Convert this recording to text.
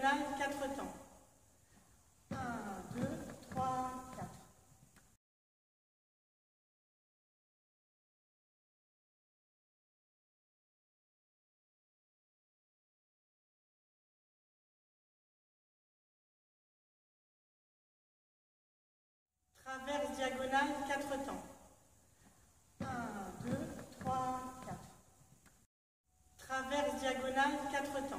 Traverse diagonale, quatre temps. 1, 2, 3, 4. Traverse diagonale, quatre temps. 1, 2, 3, 4. Traverse diagonale, quatre temps.